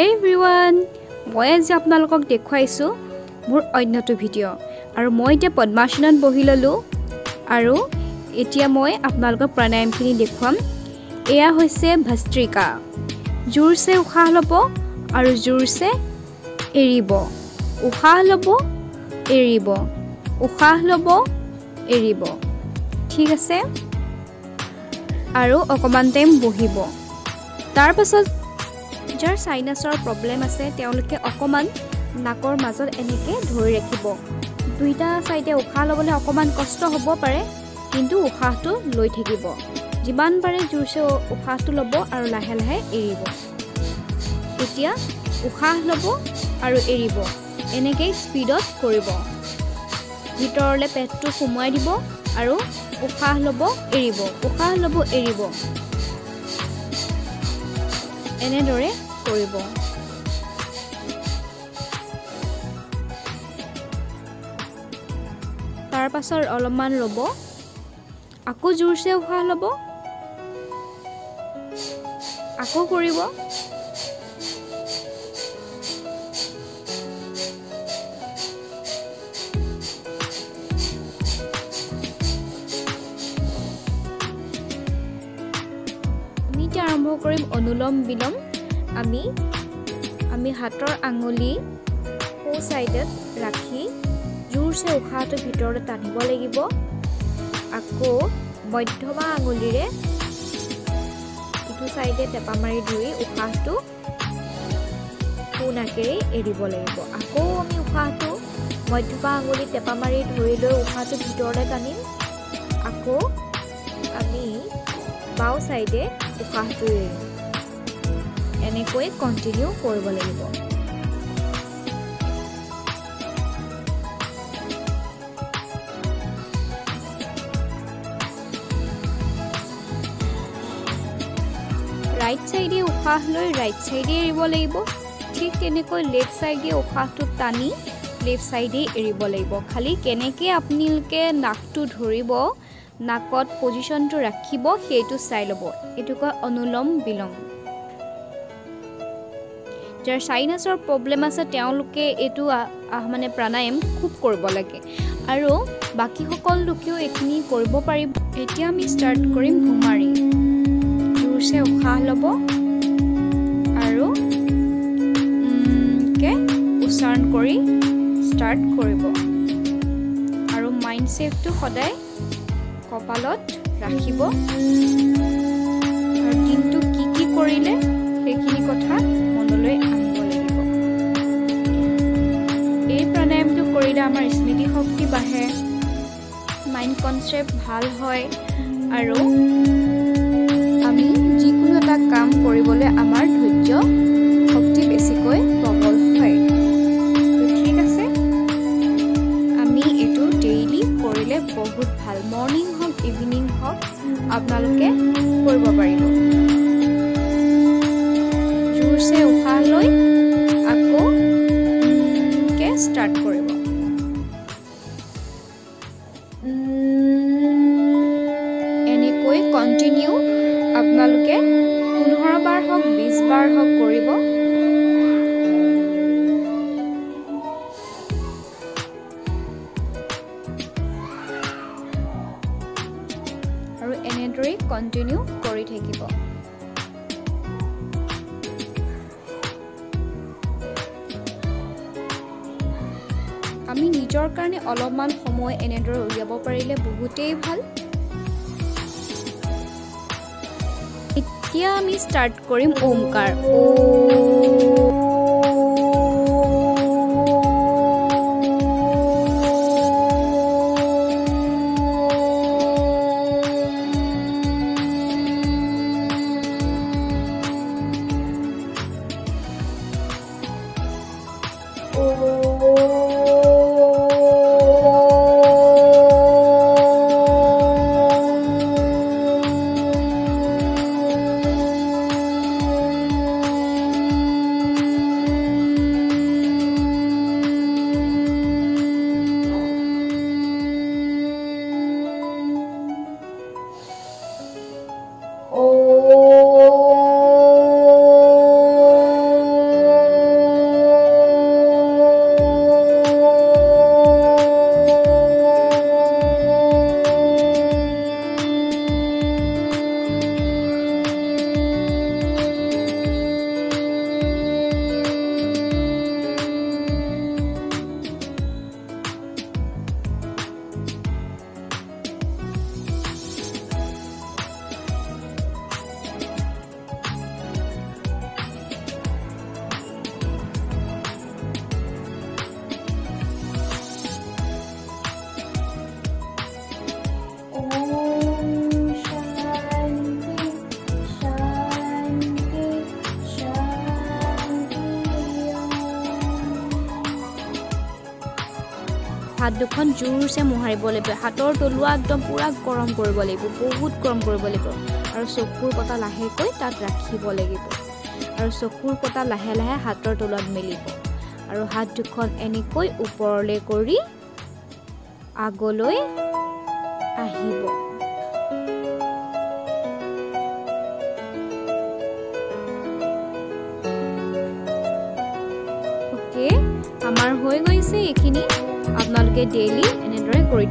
হে এভৰিৱান মই আজি আপোনালোকক দেখুৱাইছোঁ মোৰ অন্যটো ভিডিঅ' আৰু মই এতিয়া পদ্মাসনত বহি ল'লোঁ আৰু এতিয়া মই আপোনালোকক প্ৰাণায়ামখিনি দেখুৱাম। এয়া হৈছে ভস্ত্ৰিকা। জোৰছে উশাহ ল'ব আৰু জোৰছে এৰিব। উশাহ ল'ব এৰিব। উশাহ ল'ব এৰিব। ঠিক আছে? আৰু অকণমান টাইম বহিব। তাৰপাছত যাৰ চাইনাছৰ প্ৰব্লেম আছে তেওঁলোকে অকণমান নাকৰ মাজত এনেকৈ ধৰি ৰাখিব। দুইটা চাইডে উশাহ ল'বলৈ অকণমান কষ্ট হ'ব পাৰে কিন্তু উশাহটো লৈ থাকিব। যিমান পাৰে জোৰছে উশাহটো ল'ব আৰু লাহে লাহে এৰিব। এতিয়া উশাহ ল'ব আৰু এৰিব। এনেকৈ স্পীডত কৰিব। ভিতৰলৈ পেটটো সোমোৱাই দিব আৰু উশাহ ল'ব এৰিব। উশাহ ল'ব এৰিব। এনেদৰে কৰিব। তাৰ পাছত অলপমান ৰ'ব আকৌ জোৰছে উশাহ ল'ব। আকৌ কৰিব। আৰম্ভ কৰিম অনুলম বিলম। আমি আমি হাতৰ আঙুলি সোঁ ছাইডত ৰাখি জোৰছে উশাহটো ভিতৰলৈ টানিব লাগিব। আকৌ মধ্যমা আঙুলিৰে ইটো ছাইডে টেপা মাৰি ধৰি উশাহটো সোঁ নাকেৰে এৰিব লাগিব। আকৌ আমি উশাহটো মধ্যমা আঙুলি টেপা মাৰি ধৰি লৈ উশাহটো ভিতৰলৈ টানিম। আকৌ আমি বাওঁ ছাইডে উশাহটো এৰিম। এনেকৈ কণ্টিনিউ কৰিব লাগিব। ৰাইট চাইডে উশাহ লৈ ৰাইট চাইডে এৰিব লাগিব। ঠিক তেনেকৈ লেফ্ট চাইডে উশাহটো টানি লেফ্ট চাইডে এৰিব লাগিব। খালি কেনেকৈ আপোনালোকে নাকটো ধৰিব নাকত পজিশ্যনটো ৰাখিব সেইটো চাই ল'ব। এইটো কয় অনুলম বিলম যাৰ চাইনাছৰ প্ৰব্লেম আছে তেওঁলোকে এইটো মানে প্ৰাণায়াম খুব কৰিব লাগে। আৰু বাকীসকল লোকেও এইখিনি কৰিব পাৰিব। এতিয়া আমি ষ্টাৰ্ট কৰিম ঘুমাৰি। জোৰছে উশাহ ল'ব। আৰু উচ্চাৰণ কৰি ষ্টাৰ্ট কৰিব। আৰু মাইণ্ড ছেফটো সদায় কপালত ৰাখিব। মাইণ্ড কনচেপ্ট ভাল হয়। আৰু আমি যিকোনো এটা কাম কৰিবলৈ আমাৰ ধৈৰ্য শক্তি বেছিকৈ প্ৰবল হয়। ঠিক আছে। আমি এইটো ডেইলি কৰিলে বহুত ভাল। মৰ্ণিং হওক ইভিনিং হওক আপোনালোকে কৰিব পাৰিব। জোৰছে উশাহ লৈ আকৌ ষ্টাৰ্ট কৰিব। বাৰ হওক কৰিব। আৰু এনেদৰেই কণ্টিনিউ কৰি থাকিব। আমি নিজৰ কাৰণে অলপমান সময় এনেদৰে উলিয়াব পাৰিলে বহুতেই ভাল। এতিয়া আমি ষ্টাৰ্ট কৰিম ওমকাৰ। হাত দুখন জোৰছে মোহাৰিব লাগিব। হাতৰ তলুৱা একদম পূৰা গৰম কৰিব লাগিব বহুত গৰম কৰিব লাগিব। আৰু চকুৰ পতা লাহেকৈ তাত ৰাখিব লাগিব। আৰু চকুৰ পতা লাহে লাহে হাতৰ তলত মেলিব। আৰু হাত দুখন এনেকৈ ওপৰলৈ কৰি আগলৈ আহিব। আমাৰ হৈ গৈছে এইখিনি। আপোনালোকে ডেইলি এনেদৰে কৰি